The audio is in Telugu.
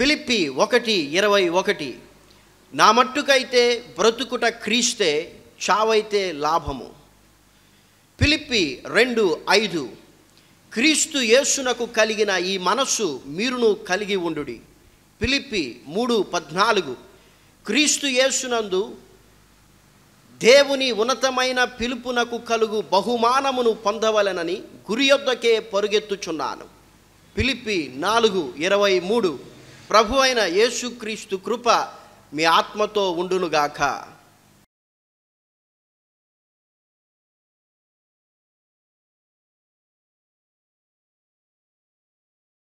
పిలిపి ఒకటి ఇరవై ఒకటి. నా మట్టుకైతే బ్రతుకుట క్రీస్తే చావైతే లాభము. పిలిపి రెండు ఐదు. క్రీస్తు యేసునకు కలిగిన ఈ మనస్సు మీరును కలిగి ఉండుడి. పిలిపి మూడు పద్నాలుగు. క్రీస్తు యేసునందు దేవుని ఉన్నతమైన పిలుపునకు కలుగు బహుమానమును పొందవలెనని గురి యొద్దకే పరుగెత్తుచున్నాను. పిలిపి నాలుగు ఇరవై మూడు. ప్రభు అయిన యేసుక్రీస్తు కృప మీ ఆత్మతో ఉండునుగాక.